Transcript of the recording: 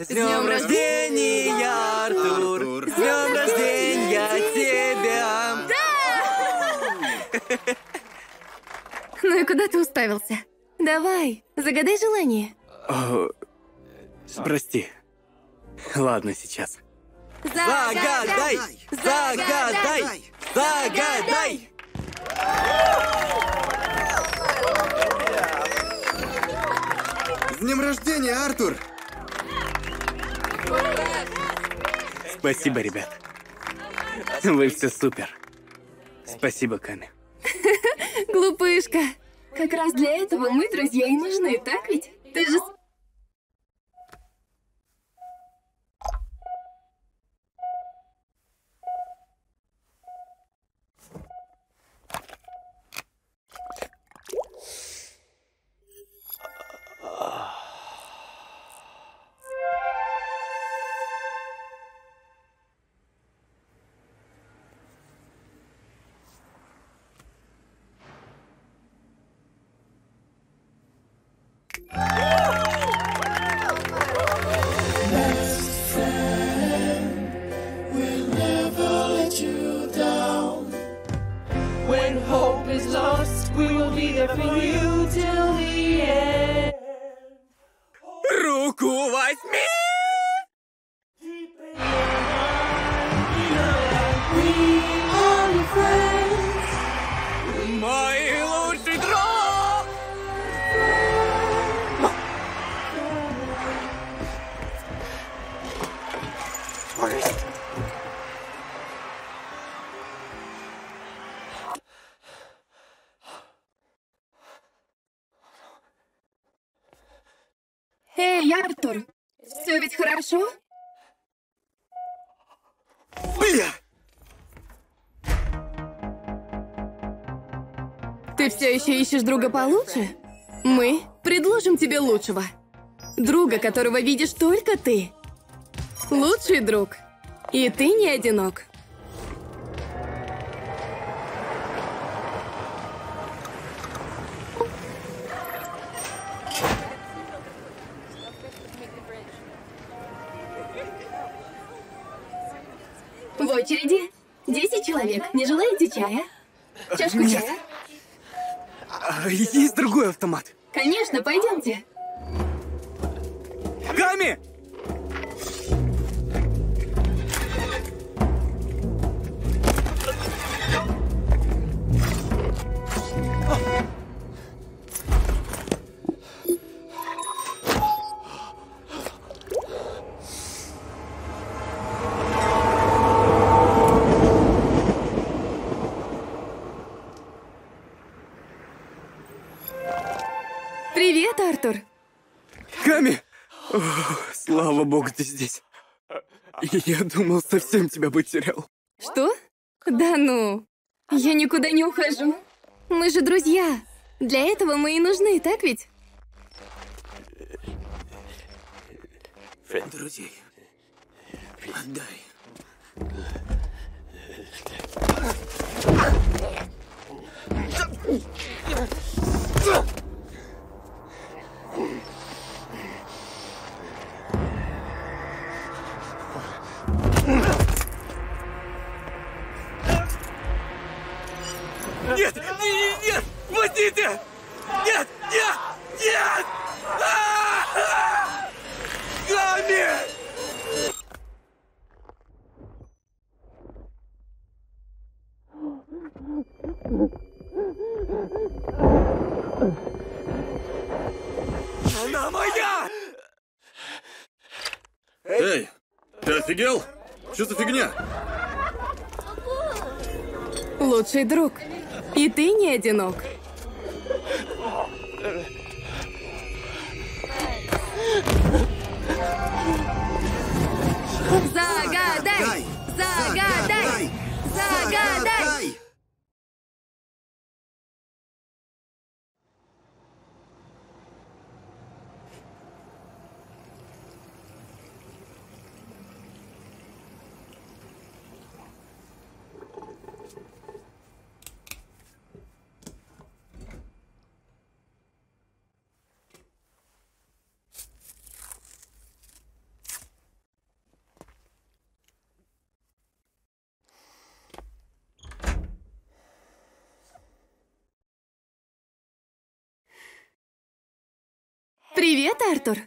С днем рождения, Артур! С днем рождения тебя! Ну и куда ты уставился? Давай, загадай желание. О, прости. Ладно, сейчас. Загадай! Загадай! Загадай! С днем рождения, Артур! Спасибо, ребят. Вы все супер. Спасибо, Ками. Глупышка. Как раз для этого мы друзья и нужны, так ведь? Руку возьми! Мой лучший друг! Эй, Артур! Все ведь хорошо? Бля! Ты все еще ищешь друга получше? Мы предложим тебе лучшего. Друга, которого видишь только ты. Лучший друг. И ты не одинок. В очереди. Десять человек. Не желаете чая? Чашку чая? А, Есть другой автомат. Конечно, пойдемте. Ками! О, слава богу, ты здесь. Я думал, совсем тебя потерял. Что? Да ну. Я никуда не ухожу. Мы же друзья. Для этого мы и нужны, так ведь? Друзей. Отдай. Нет! Нет! Нет! Возьмите! Нет! Нет! Нет! А-а-а! Ками! Она моя! Эй, ты офигел? Что за фигня? Лучший друг. И ты не одинок. Привет, Артур.